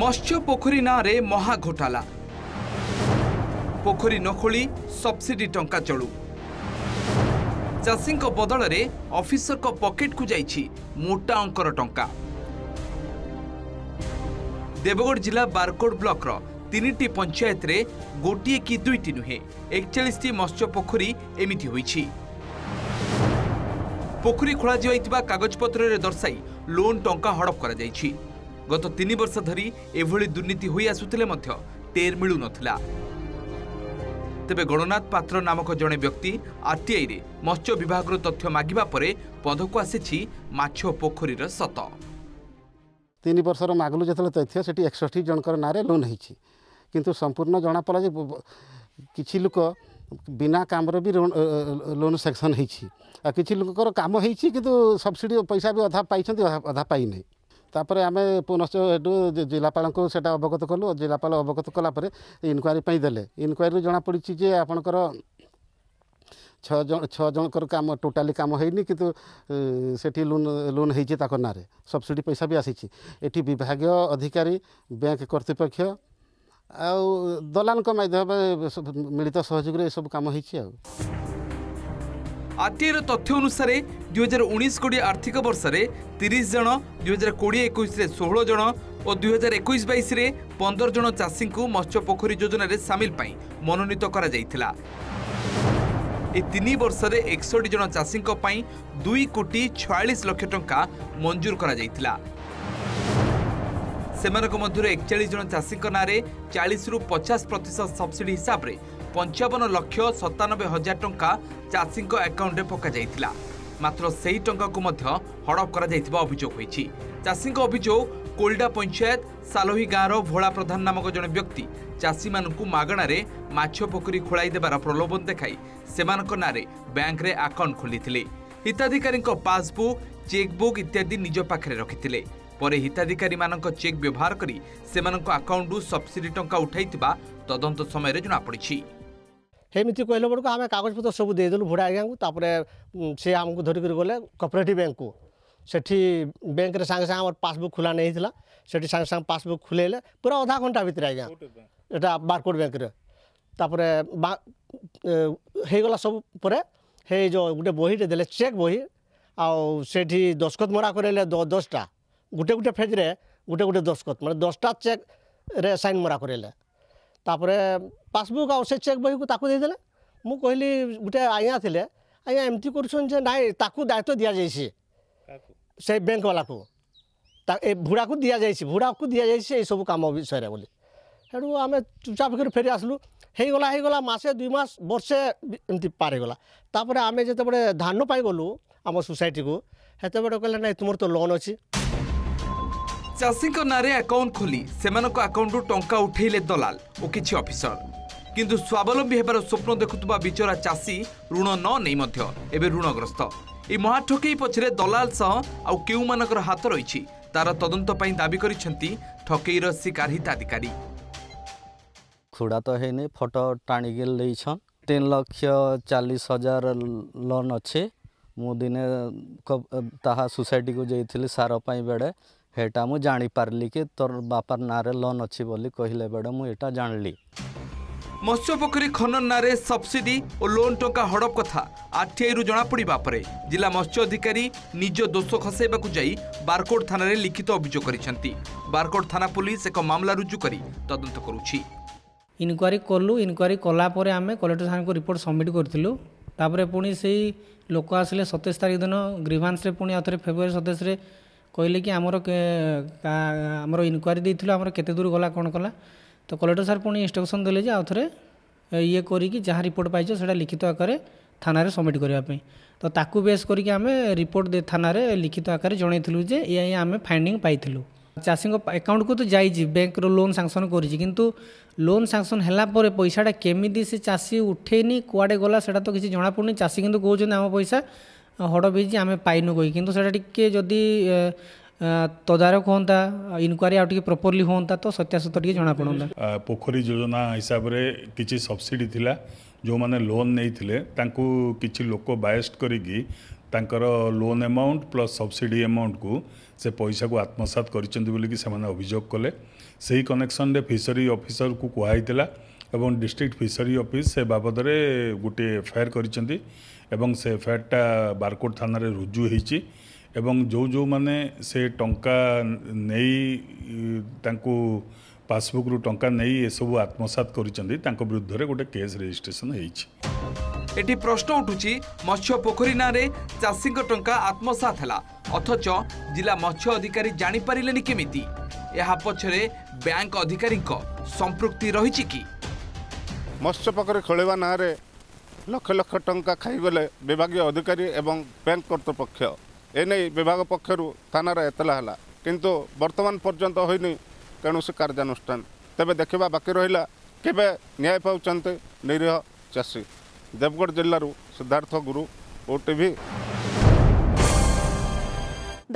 ମତ୍ସ୍ୟ ପୋଖରୀ ନାଁରେ ମହା ଘୋଟାଲା ପୋଖରୀ ନ ଖୋଳି ସବସିଡି ଟଙ୍କା ଚଳୁ ଚାଷୀଙ୍କ ବଦଳରେ ଅଫିସରଙ୍କ ପକେଟକୁ ଯାଇଛି ମୋଟା ଅଙ୍କର ଟଙ୍କା ଦେବଗଡ଼ ଜିଲ୍ଲା ବାରକୋଡ଼ ବ୍ଲକର ତିନିଟି ପଞ୍ଚାୟତରେ ଗୋଟିଏ କି ଦୁଇଟି ନୁହେଁ ଏକଚାଳିଶଟି ମତ୍ସ୍ୟ ପୋଖରୀ ଏମିତି ହୋଇଛି ପୋଖରୀ ଖୋଳାଯାଇଥିବା କାଗଜପତ୍ରରେ ଦର୍ଶାଇ ଲୋନ୍ ଟଙ୍କା ହଡ଼ପ କରାଯାଇଛି গত তিন বর্ষ ধরি এভাবে দুর্নীতি হয়ে আসুলে টের মিলু নথিলা তেবে গণনাথ পাত্র নামক জনে ব্যক্তি আরটিআইরে মৎস্য বিভাগ তথ্য মাগিবা পরে পদকু আসিছি মাছ পোখরীর সত তিন বর্ষর মাগলু যেতলে তথ্য সেটি একষষ্টি জনকর নাঁরে লোন হয়েছি কিন্তু সম্পূর্ণ জনাপড়া যে কিছু লোক বিনা কামরে বি লোন সেকশন হয়েছি আর কিছু লোকর কাম হয়েছি কিন্তু সবসিডি পয়সা বি অধা পাইছেন অধা পাইনাই ତାପରେ ଆମେ ପୁନଶ୍ଚ ଏଠୁ ଜିଲ୍ଲାପାଳଙ୍କୁ ସେଇଟା ଅବଗତ କଲୁ ଜିଲ୍ଲାପାଳ ଅବଗତ କଲା ପରେ ଇନକ୍ୱାରୀ ପାଇଁ ଦେଲେ ଇନକ୍ୱାରୀରୁ ଜଣାପଡ଼ିଛି ଯେ ଆପଣଙ୍କର ଛଅ ଜଣ ଛଅ ଜଣଙ୍କର କାମ ଟୋଟାଲି କାମ ହେଇନି କିନ୍ତୁ ସେଠି ଲୋନ୍ ଲୋନ୍ ହେଇଛି ତାଙ୍କ ନାଁରେ ସବସିଡ଼ି ପଇସା ବି ଆସିଛି ଏଠି ବିଭାଗୀୟ ଅଧିକାରୀ ବ୍ୟାଙ୍କ କର୍ତ୍ତୃପକ୍ଷ ଆଉ ଦଲାଲଙ୍କ ମାଧ୍ୟମରେ ମିଳିତ ସହଯୋଗରେ ଏସବୁ କାମ ହେଇଛି ଆଉ আরটিআইর তথ্য অনুসারে দুই হাজার উনিশ কোড়িয়ে আর্থিক বর্ষে তিরিশ জন দুই হাজার কোড়িয়ে একুশে ষোহল জন ও দুই হাজার একুশ বাইশে পনের জন চাষী মৎস্য পোখরী যোজনার সামিল পাই মনোনীত করা যাইছিলা। এই তিন বর্ষের একষট্টি জন চাষী দুই কোটি ছয়াশ লক্ষ টঙ্কা মঞ্জুর করা যাইছিলা। ସେମାନଙ୍କ ମଧ୍ୟରୁ ଏକଚାଳିଶ ଜଣ ଚାଷୀଙ୍କ ନାଁରେ ଚାଳିଶରୁ ପଚାଶ ପ୍ରତିଶତ ସବସିଡି ହିସାବରେ ପଞ୍ଚାବନ ଲକ୍ଷ ସତାନବେ ହଜାର ଟଙ୍କା ଚାଷୀଙ୍କ ଆକାଉଣ୍ଟରେ ପକାଯାଇଥିଲା ମାତ୍ର ସେହି ଟଙ୍କାକୁ ମଧ୍ୟ ହଡ଼ପ କରାଯାଇଥିବା ଅଭିଯୋଗ ହୋଇଛି ଚାଷୀଙ୍କ ଅଭିଯୋଗ କୋଲ୍ଡା ପଞ୍ଚାୟତ ସାଲୋହି ଗାଁର ଭୋଳା ପ୍ରଧାନ ନାମକ ଜଣେ ବ୍ୟକ୍ତି ଚାଷୀମାନଙ୍କୁ ମାଗଣାରେ ମାଛ ପୋଖରୀ ଖୋଳାଇ ଦେବାର ପ୍ରଲୋଭନ ଦେଖାଇ ସେମାନଙ୍କ ନାଁରେ ବ୍ୟାଙ୍କରେ ଆକାଉଣ୍ଟ ଖୋଲିଥିଲେ ହିତାଧିକାରୀଙ୍କ ପାସବୁକ୍ ଚେକ୍ବୁକ୍ ଇତ୍ୟାଦି ନିଜ ପାଖରେ ରଖିଥିଲେ ପରେ ହିତାଧିକାରୀମାନଙ୍କ ଚେକ୍ ବ୍ୟବହାର କରି ସେମାନଙ୍କ ଆକାଉଣ୍ଟରୁ ସବସିଡି ଟଙ୍କା ଉଠାଇଥିବା ତଦନ୍ତ ସମୟରେ ଜଣାପଡ଼ିଛି ସେମିତି କହିଲା ବେଳକୁ ଆମେ କାଗଜପତ୍ର ସବୁ ଦେଇଦେଲୁ ଭଡ଼ା ଆଜ୍ଞାଙ୍କୁ ତାପରେ ସେ ଆମକୁ ଧରିକରି ଗଲେ କୋପରେଟିଭ୍ ବ୍ୟାଙ୍କକୁ ସେଠି ବ୍ୟାଙ୍କରେ ସାଙ୍ଗେ ସାଙ୍ଗେ ଆମର ପାସବୁକ୍ ଖୋଲା ନେଇଥିଲା ସେଠି ସାଙ୍ଗେ ସାଙ୍ଗେ ପାସବୁକ୍ ଖୋଲେଇଲେ ପୁରା ଅଧା ଘଣ୍ଟା ଭିତରେ ଆଜ୍ଞା ଏଇଟା ବାରକୋଡ଼ ବ୍ୟାଙ୍କରେ ତାପରେ ହେଇଗଲା ସବୁ ପରେ ହେଇ ଯେଉଁ ଗୋଟେ ବହିଟେ ଦେଲେ ଚେକ୍ ବହି ଆଉ ସେଠି ଦସ୍ତଖତ ମରା କରେଇଲେ ଦଶଟା ଗୋଟେ ଗୋଟେ ଫେଜ୍ରେ ଗୋଟେ ଗୋଟେ ଦସ୍ତଖତ ମାନେ ଦଶଟା ଚେକ୍ରେ ସାଇନ୍ ମରା କରାଇଲେ ତାପରେ ପାସବୁକ୍ ଆଉ ସେ ଚେକ୍ ବହିକୁ ତାକୁ ଦେଇଦେଲେ ମୁଁ କହିଲି ଗୋଟେ ଆଜ୍ଞା ଥିଲେ ଆଜ୍ଞା ଏମିତି କରୁଛନ୍ତି ଯେ ନାଇଁ ତାକୁ ଦାୟିତ୍ୱ ଦିଆଯାଇଛି ସେ ବ୍ୟାଙ୍କବାଲାକୁ ତା ଏ ଭୁଡ଼ାକୁ ଦିଆଯାଇଛି ଭୁଡ଼ାକୁ ଦିଆଯାଇଛି ଏଇସବୁ କାମ ବିଷୟରେ ବୋଲି ସେଠୁ ଆମେ ଚୁପଚାପ କରି ଫେରି ଆସିଲୁ ହେଇଗଲା ହେଇଗଲା ମାସେ ଦୁଇ ମାସ ବର୍ଷେ ଏମିତି ପାର ହେଇଗଲା ତାପରେ ଆମେ ଯେତେବେଳେ ଧାନ ପାଇଗଲୁ ଆମ ସୋସାଇଟିକୁ ସେତେବେଳେ କହିଲେ ନାଇଁ ତୁମର ତ ଲୋନ୍ ଅଛି ଚାଷୀଙ୍କ ନାଁରେ ଆକାଉଣ୍ଟ ଖୋଲି ସେମାନଙ୍କ ଆକାଉଣ୍ଟରୁ ଟଙ୍କା ଉଠାଇଲେ ଦଲାଲ ଓ କିଛି ଅଫିସର କିନ୍ତୁ ସ୍ୱାବଲମ୍ବୀ ହେବାର ସ୍ୱପ୍ନ ଦେଖୁଥିବା ବିଚରା ଚାଷୀ ଋଣ ନ ନେଇ ମଧ୍ୟ ଏବେ ଋଣଗ୍ରସ୍ତ ଏହି ମହାଠକେଇ ପଛରେ ଦଲାଲ ସହ ଆଉ କେଉଁମାନଙ୍କର ହାତ ରହିଛି ତାର ତଦନ୍ତ ପାଇଁ ଦାବି କରିଛନ୍ତି ଠକେଇର ଶିକାର ହିତାଧିକାରୀ ଖୁଡ଼ା ତ ହେଇନି ଫଟୋ ଟାଣିକି ନେଇଛନ୍ ତିନି ଲକ୍ଷ ଚାଳିଶ ହଜାର ଲୋନ୍ ଅଛି ମୁଁ ଦିନେ ତାହା ସୋସାଇଟିକୁ ଯାଇଥିଲି ସାର ପାଇଁ ବେଡ଼େ ହେଟା ମୁଁ ଜାଣିପାରିଲି କି ତୋର ବାପାର ନାଁରେ ଲୋନ୍ ଅଛି ବୋଲି କହିଲେ ବେଳେ ମୁଁ ଏଇଟା ଜାଣିଲି ମତ୍ସ୍ୟ ପୋଖରୀ ଖନନ ନାଁରେ ସବସିଡି ଓ ଲୋନ୍ ଟଙ୍କା ହଡ଼ପ କଥା ଆର୍ଟିଆଇରୁ ଜଣାପଡ଼ିବା ପରେ ଜିଲ୍ଲା ମତ୍ସ୍ୟ ଅଧିକାରୀ ନିଜ ଦୋଷ ଖସାଇବାକୁ ଯାଇ ବାରକୋଟ ଥାନାରେ ଲିଖିତ ଅଭିଯୋଗ କରିଛନ୍ତି ବାରକୋଟ ଥାନା ପୁଲିସ୍ ଏକ ମାମଲା ରୁଜୁ କରି ତଦନ୍ତ କରୁଛି ଇନକ୍ୱାରି କଲୁ ଇନକ୍ୱାରି କଲା ପରେ ଆମେ କଲେକ୍ଟର ସାର୍ଙ୍କୁ ରିପୋର୍ଟ ସବମିଟ୍ କରିଥିଲୁ ତାପରେ ପୁଣି ସେଇ ଲୋକ ଆସିଲେ ସତେଇଶ ତାରିଖ ଦିନ ଗ୍ରୀଭାନ୍ସରେ ପୁଣି ଆଉଥରେ ଫେବୃଆରୀ ସତେଇଶରେ କହିଲେ କି ଆମର ଆମର ଇନକ୍ୱାରୀ ଦେଇଥିଲୁ ଆମର କେତେ ଦୂର ଗଲା କ'ଣ କଲା ତ କଲେକ୍ଟର ସାର୍ ପୁଣି ଇନଷ୍ଟ୍ରକ୍ସନ୍ ଦେଲେ ଯେ ଆଉ ଥରେ ଇଏ କରିକି ଯାହା ରିପୋର୍ଟ ପାଇଛ ସେଇଟା ଲିଖିତ ଆକାରରେ ଥାନାରେ ସବମିଟ୍ କରିବା ପାଇଁ ତ ତାକୁ ବେସ୍ କରିକି ଆମେ ରିପୋର୍ଟ ଥାନାରେ ଲିଖିତ ଆକାରରେ ଜଣାଇଥିଲୁ ଯେ ଏଇଆ ଏଇଆ ଆମେ ଫାଇଣ୍ଡିଂ ପାଇଥିଲୁ ଚାଷୀଙ୍କ ଆକାଉଣ୍ଟକୁ ତ ଯାଇଛି ବ୍ୟାଙ୍କର ଲୋନ୍ ସାଙ୍କସନ୍ କରିଛି କିନ୍ତୁ ଲୋନ୍ ସାଙ୍କସନ୍ ହେଲା ପରେ ପଇସାଟା କେମିତି ସେ ଚାଷୀ ଉଠେଇନି କୁଆଡ଼େ ଗଲା ସେଇଟା ତ କିଛି ଜଣାପଡ଼ୁନି ଚାଷୀ କିନ୍ତୁ କହୁଛନ୍ତି ଆମ ପଇସା ହଡ଼ ବିଜି ଆମେ ପାଇନୁ କହି କିନ୍ତୁ ସେଇଟା ଟିକିଏ ଯଦି ତଦାରଖ ହୁଅନ୍ତା ଇନକ୍ୱାରି ଆଉ ଟିକେ ପ୍ରପର୍ଲି ହୁଅନ୍ତା ତ ସତ୍ୟାସତ୍ୟ ଟିକେ ଜଣାପଡ଼ନ୍ତା ପୋଖରୀ ଯୋଜନା ହିସାବରେ କିଛି ସବସିଡ଼ି ଥିଲା ଯେଉଁମାନେ ଲୋନ୍ ନେଇଥିଲେ ତାଙ୍କୁ କିଛି ଲୋକ ବାୟେଷ୍ଟ କରିକି ତାଙ୍କର ଲୋନ୍ ଏମାଉଣ୍ଟ ପ୍ଲସ୍ ସବସିଡ଼ି ଏମାଉଣ୍ଟକୁ ସେ ପଇସାକୁ ଆତ୍ମସାତ କରିଛନ୍ତି ବୋଲିକି ସେମାନେ ଅଭିଯୋଗ କଲେ ସେହି କନେକ୍ସନରେ ଫିସରୀ ଅଫିସରକୁ କୁହାହେଇଥିଲା এবং ডিস্ট্রিক্ট ফিশরি অফিস সে বাবদরে গোটিয়ে এফআইআর করেছেন এবং সে এফআইআরটা বারকোট থানার রুজু হয়েছি এবং যে যে সে টঙ্কা নেই তাঁকু পাসবুকরু টঙ্কা নেই এসব আত্মসাত করেছেন তাঁক বিরুদ্ধে গোটে কেস রেজিষ্ট্রেসন হয়েছে এটি প্রশ্ন উঠুছি মৎস্য পোখরী নাঁরে চাষী টঙ্কা আত্মসাত হল অথচ জেলা মৎস্য অধিকারী জাঁপারে কমিটি এ পছরে ବ୍ୟାଙ୍କ অধিকারী সম্পৃক্তি রয়েছে কি ମତ୍ସ୍ୟ ପୋଖରୀ ଖୋଳିବା ନାଁରେ ଲକ୍ଷ ଲକ୍ଷ ଟଙ୍କା ଖାଇଗଲେ ବିଭାଗୀୟ ଅଧିକାରୀ ଏବଂ ବ୍ୟାଙ୍କ କର୍ତ୍ତୃପକ୍ଷ ଏନେଇ ବିଭାଗ ପକ୍ଷରୁ ଥାନାରେ ଏତଲା ହେଲା କିନ୍ତୁ ବର୍ତ୍ତମାନ ପର୍ଯ୍ୟନ୍ତ ହୋଇନି କୌଣସି କାର୍ଯ୍ୟାନୁଷ୍ଠାନ ତେବେ ଦେଖିବା ବାକି ରହିଲା କେବେ ନ୍ୟାୟ ପାଉଛନ୍ତି ନିରୀହ ଚାଷୀ ଦେବଗଡ଼ ଜିଲ୍ଲାରୁ ସିଦ୍ଧାର୍ଥ ଗୁରୁ ଓ ଟିଭି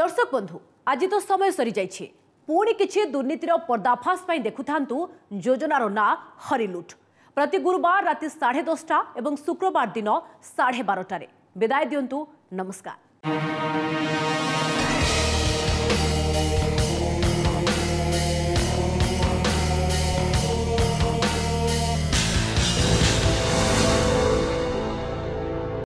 ଦର୍ଶକ ବନ୍ଧୁ ଆଜି ତ ସମୟ ସରିଯାଇଛି ପୁଣି କିଛି ଦୁର୍ନୀତିର ପର୍ଦ୍ଦାଫାସ ପାଇଁ ଦେଖୁଥାନ୍ତୁ ଯୋଜନାର ନାଁ ହରିଲୁଟ୍ প্রতি গুরুবার রাতে সাড়ে দশটা এবং শুক্রবার দিন সাড়ে বারোটার বিদায় দিও নমস্কার